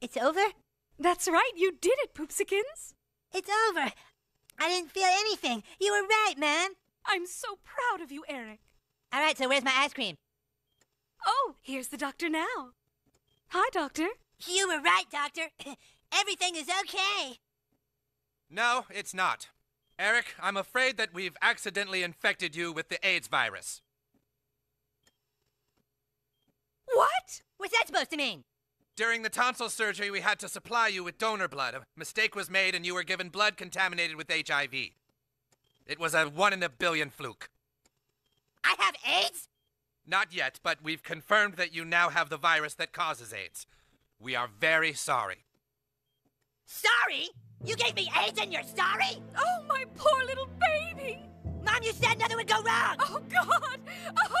It's over? That's right, you did it, Poopsikins. It's over. I didn't feel anything. You were right, man. I'm so proud of you, Eric. All right, so where's my ice cream? Oh, here's the doctor now. Hi, doctor. You were right, Doctor. Everything is okay. No, it's not. Eric, I'm afraid that we've accidentally infected you with the AIDS virus. What? What's that supposed to mean? During the tonsil surgery, we had to supply you with donor blood. A mistake was made and you were given blood contaminated with HIV. It was a one in a billion fluke. I have AIDS? Not yet, but we've confirmed that you now have the virus that causes AIDS. We are very sorry. Sorry? You gave me AIDS and you're sorry? Oh, my poor little baby. Mom, you said nothing would go wrong. Oh, God. Oh, no.